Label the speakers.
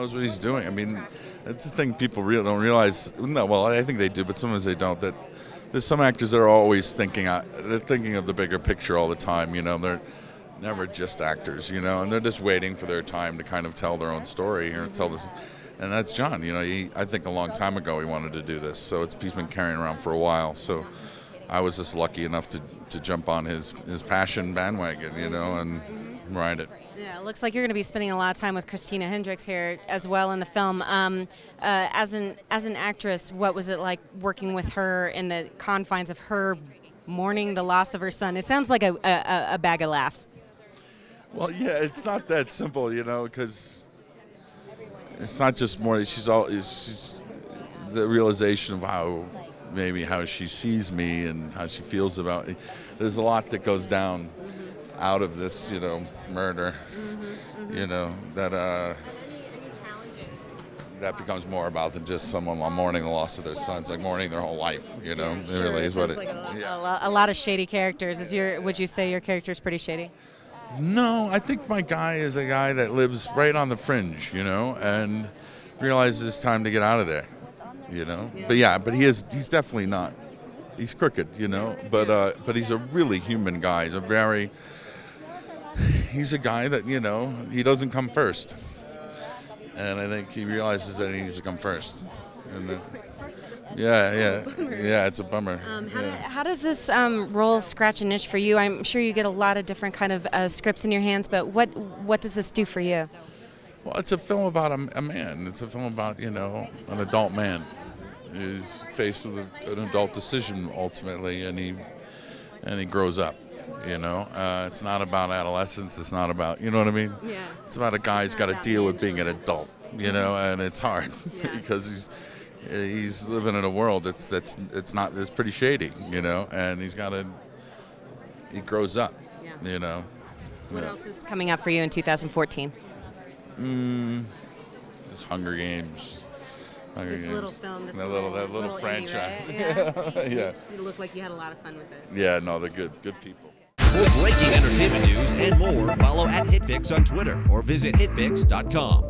Speaker 1: knows what he's doing. I mean, that's the thing people real don't realize. No, well, I think they do, but sometimes they don't. That there's some actors that are always thinking. uh, They're thinking of the bigger picture all the time. You know, they're never just actors. You know, and they're just waiting for their time to kind of tell their own story or tell this. And that's John. You know, he, I think a long time ago he wanted to do this, so it's he's been carrying around for a while. So. I was just lucky enough to, to jump on his, his passion bandwagon, you know, and
Speaker 2: Yeah, it looks like you're going to be spending a lot of time with Christina Hendricks here as well in the film. Um, uh, as an as an actress, what was it like working with her in the confines of her mourning the loss of her son? It sounds like a, a, a bag of laughs.
Speaker 1: Well, yeah, it's not that simple, you know, because it's not just more. She's all. Just the realization of how maybe how she sees me and how she feels about me. There's a lot that goes down out of this, you know, murder. You know that uh, that becomes more about than just someone mourning the loss of their son. It's like mourning their whole life. You know, it really is what it.
Speaker 2: Like a, lot,
Speaker 1: yeah.
Speaker 2: a, lot, a lot of shady characters. Is your would you say your character is pretty shady?
Speaker 1: No, I think my guy is a guy that lives right on the fringe, you know, and realizes it's time to get out of there, you know. But yeah, but he is he's definitely not. He's crooked, you know, but uh, but he's a really human guy. He's a very he's a guy that you know he doesn't come first, and I think he realizes that he needs to come first. And then, yeah, yeah, yeah, it's a bummer.
Speaker 2: Um, how,
Speaker 1: yeah.
Speaker 2: do- how does this um, role scratch an itch for you? I'm sure you get a lot of different kind of uh, scripts in your hands, but what what does this do for you?
Speaker 1: Well, it's a film about a, a man. It's a film about you know an adult man who's faced with a, an adult decision ultimately, and he and he grows up. You know, uh, it's not about adolescence. It's not about you know what I mean.
Speaker 2: Yeah.
Speaker 1: It's about a guy who's got to deal with being an adult. You know, and it's hard
Speaker 2: Yeah.
Speaker 1: because he's he's living in a world that's that's it's not it's pretty shady. You know, and he's got to he grows up.
Speaker 2: Yeah.
Speaker 1: You know.
Speaker 2: What
Speaker 1: Yeah.
Speaker 2: else is coming up for you in 2014?
Speaker 1: Just Hunger Games. Hunger
Speaker 2: This
Speaker 1: Games.
Speaker 2: little film, this
Speaker 1: that little, that little,
Speaker 2: little indie,
Speaker 1: franchise.
Speaker 2: right?
Speaker 1: yeah.
Speaker 2: You look like you had a lot of fun with it.
Speaker 1: Yeah, no, they're good. Good people.
Speaker 3: For breaking entertainment news and more, follow at HitFix on Twitter or visit hitfix.com.